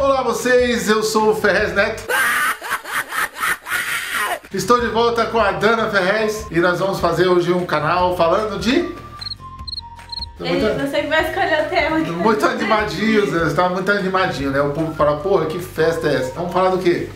Olá vocês, eu sou o Ferrez Neto. Estou de volta com a Dana Ferrez e nós vamos fazer hoje um canal falando de... Ele, muito- você que vai escolher o tema. Muito animadinhos, né? Estava muito animadinho, né? O público fala, porra, que festa é essa? Vamos falar do quê?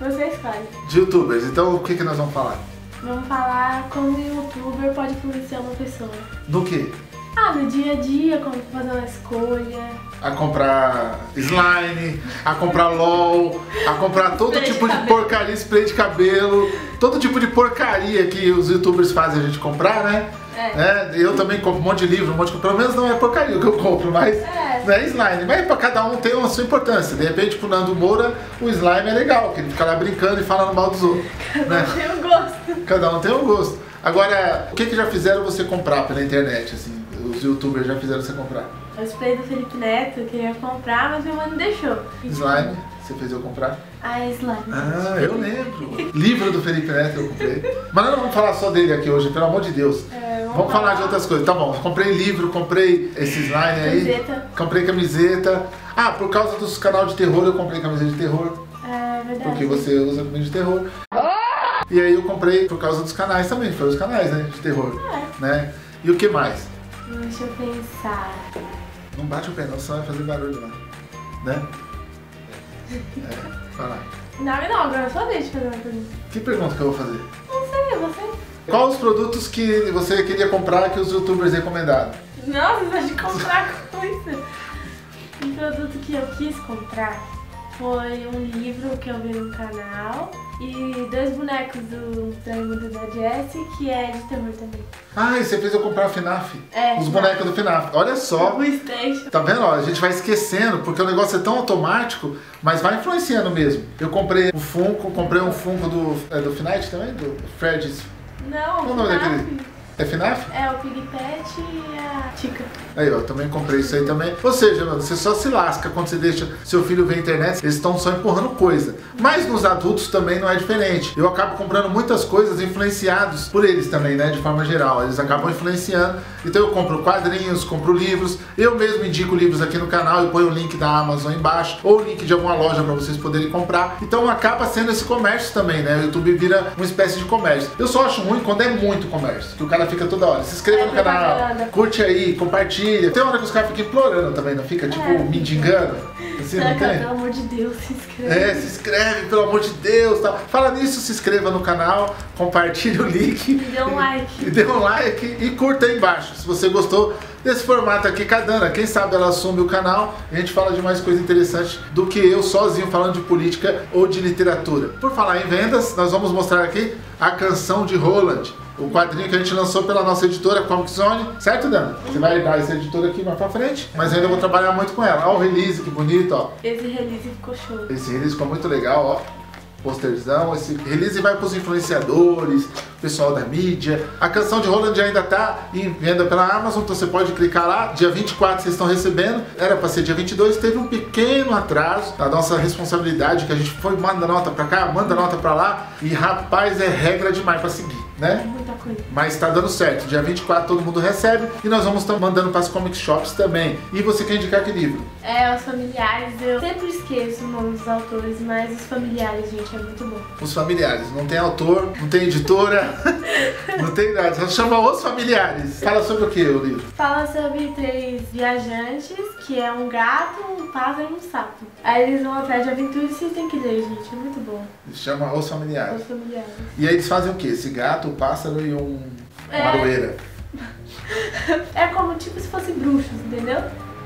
Você escolhe. De youtubers. Então o que, que nós vamos falar? Vamos falar como o youtuber pode influenciar uma pessoa. Do quê? Ah, no dia a dia, como fazer uma escolha. A comprar slime, a comprar LOL, a comprar todo Spray de tipo de cabelo. porcaria, spray de cabelo, todo tipo de porcaria que os youtubers fazem a gente comprar, né? É. Né? Eu também compro um monte de livro, um monte de... Pelo menos não é porcaria que eu compro, mas É. não é slime. Mas pra cada um tem a sua importância. De repente, pro Nando Moura, o slime é legal, que ele fica lá brincando e falando mal dos outros. né? Tem o gosto. Cada um tem um gosto. Agora, o que, que já fizeram você comprar pela internet, assim? Os youtubers já fizeram você comprar? O spray do Felipe Neto, eu queria comprar, mas minha mãe não deixou. Slime, você fez eu comprar? Ah, slime. Ah, eu lembro. Livro do Felipe Neto eu comprei. Mas não vamos falar só dele aqui hoje, pelo amor de Deus. É, Vamos falar de outras coisas. Tá bom, comprei livro, comprei esse slime aí. Camiseta. Comprei camiseta. Ah, por causa dos canal de terror eu comprei camiseta de terror. É verdade. Porque você usa camisa de terror. E aí eu comprei por causa dos canais também, foi os canais, né? De terror. É. Né? E o que mais? Deixa eu pensar. Não bate o pé, não, só vai fazer barulho lá. Né? É, vai lá. Não, não, agora é sua vez de fazer uma pergunta. Que pergunta que eu vou fazer? Não sei, você. Qual os produtos que você queria comprar que os youtubers recomendaram? Nossa, você pode comprar coisa. Um produto que eu quis comprar foi um livro que eu vi no canal e dois bonecos do Estranho Mundo da Jessie, que é de terror também. Ah, e você fez eu comprar a FNAF. É, Os bonecos do FNAF. Olha só. O Station. Tá vendo? Ó, a gente vai esquecendo, porque o negócio é tão automático, mas vai influenciando mesmo. Eu comprei o Funko, comprei um Funko do, é, do Finite também? Do Fred's. Não, Qual o nome FNAF. daquele? É FNAF? É o Pig Pet e a Tica. Aí, ó, também comprei isso aí também. Ou seja, mano, você só se lasca quando você deixa seu filho ver a internet, eles estão só empurrando coisa. Mas nos adultos também não é diferente. Eu acabo comprando muitas coisas influenciados por eles também, né, de forma geral. Eles acabam influenciando. Então eu compro quadrinhos, compro livros. Eu mesmo indico livros aqui no canal e ponho o link da Amazon embaixo ou o link de alguma loja para vocês poderem comprar. Então acaba sendo esse comércio também, né? O YouTube vira uma espécie de comércio. Eu só acho ruim quando é muito comércio, que o cara fica toda hora. Se inscreva É no canal, propaganda. curte aí, compartilha. Tem hora que os caras ficam implorando também, não fica tipo É. mendigando? Assim, não tem? pelo amor de Deus, se inscreve. É, se inscreve, pelo amor de Deus. Tal. Fala nisso, se inscreva no canal, compartilhe o link. E dê um like. E dê um like e curta aí embaixo se você gostou desse formato aqui com a Dana. Quem sabe ela assume o canal e a gente fala de mais coisa interessante do que eu sozinho falando de política ou de literatura. Por falar em vendas, nós vamos mostrar aqui a canção de Roland. O quadrinho que a gente lançou pela nossa editora Comic Zone, certo, Dana? Você vai dar essa editora aqui mais pra frente, mas ainda vou trabalhar muito com ela. Olha o release, que bonito, ó. Esse release ficou show. Esse release ficou muito legal, ó. Posterzão, esse release vai para os influenciadores, pessoal da mídia. A canção de Roland ainda tá em venda pela Amazon, então você pode clicar lá. Dia 24 vocês estão recebendo. Era para ser dia 22, teve um pequeno atraso da nossa responsabilidade que a gente foi manda nota para cá, manda nota para lá e rapaz é regra demais para seguir, né? Muita coisa. Mas tá dando certo. Dia 24 todo mundo recebe e nós vamos estar mandando para as comic shops também. E você quer indicar que livro? É, os familiares, eu sempre esqueço o nome dos autores, mas os familiares, gente, é muito bom. Os familiares. Não tem autor, não tem editora, não tem nada. Só chama os familiares. Fala sobre o que o livro? Fala sobre três viajantes, que é um gato, um pássaro e um sapo. Aí eles vão atrás de aventura e vocês têm que ler, gente, é muito bom. Chama os familiares. Os familiares. E aí eles fazem o quê? Esse gato, o pássaro e um É. uma aroeira. É como tipo se fosse bruxos, entendeu?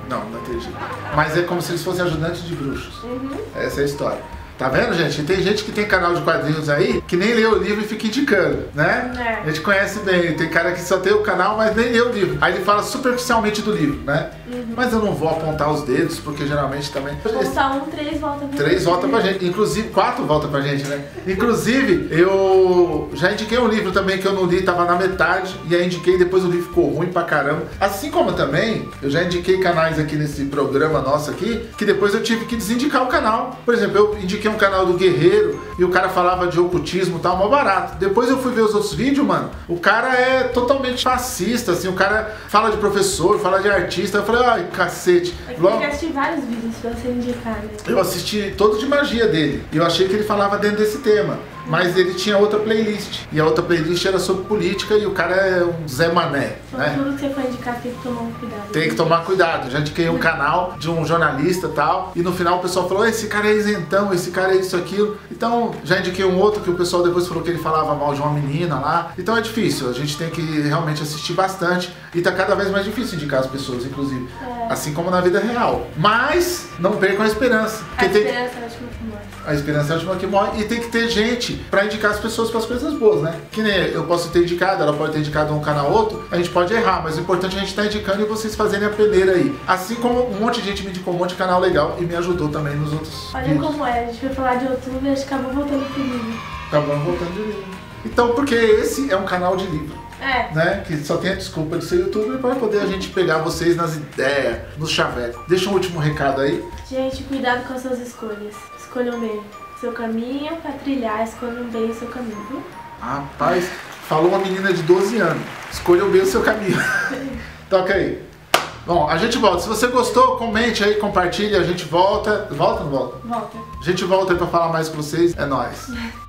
Não, não entendi. Mas é como se eles fossem ajudantes de bruxos. Uhum. Essa é a história. Tá vendo, gente? Tem gente que tem canal de quadrinhos aí que nem lê o livro e fica indicando, né? É. A gente conhece bem. Tem cara que só tem o canal, mas nem lê o livro. Aí ele fala superficialmente do livro, né? Mas eu não vou apontar os dedos, porque geralmente também. Contar um, três volta pra Três volta pra gente, inclusive quatro volta pra gente, né? Inclusive, eu já indiquei um livro também que eu não li, tava na metade, e aí indiquei, depois o livro ficou ruim pra caramba. Assim como também, eu já indiquei canais aqui nesse programa nosso aqui, que depois eu tive que desindicar o canal. Por exemplo, eu indiquei um canal do Guerreiro e o cara falava de ocultismo e tal, mó barato. Depois eu fui ver os outros vídeos, mano. O cara é totalmente fascista, assim. O cara fala de professor, fala de artista. Eu falei, ai, cacete. Eu Logo- queria assistir vários vídeos pra você indicar, né? eu assisti todos de magia dele. E eu achei que ele falava dentro desse tema. Mas ele tinha outra playlist. E a outra playlist era sobre política e o cara é um Zé Mané, Então né? tudo que você for indicar tem que tomar um cuidado. Tem que tomar cuidado. Já indiquei um canal de um jornalista e tal. E no final o pessoal falou: esse cara é isentão, esse cara é isso, aquilo. Então já indiquei um outro que o pessoal depois falou que ele falava mal de uma menina lá. Então é difícil. A gente tem que realmente assistir bastante. E tá cada vez mais difícil indicar as pessoas, inclusive. É. Assim como na vida real. Mas não percam a esperança. A Porque tem, esperança é a última que morre. a esperança é a última que morre e tem que ter gente pra indicar as pessoas para as coisas boas, né? Que nem eu posso ter indicado, ela pode ter indicado um canal outro, a gente pode errar, mas o importante é a gente estar indicando e vocês fazerem a peneira aí. Assim como um monte de gente me indicou um monte de canal legal e me ajudou também nos outros Olha vídeos. como é, a gente foi falar de outubro e acabou voltando pro livro. Acabamos voltando de livro. Então, porque esse é um canal de livro, É, né? Que só tem a desculpa de ser youtuber para poder a gente pegar vocês nas ideias, nos chavecos. Deixa um último recado aí. gente, cuidado com as suas escolhas. Escolham bem seu caminho pra trilhar, escolham bem o seu caminho, viu? Rapaz, falou uma menina de 12 anos. Escolham bem o seu caminho. Toca aí. Bom, a gente volta. Se você gostou, comente aí, compartilha, a gente volta. Volta ou não volta? Volta. A gente volta aí pra falar mais com vocês. É nóis.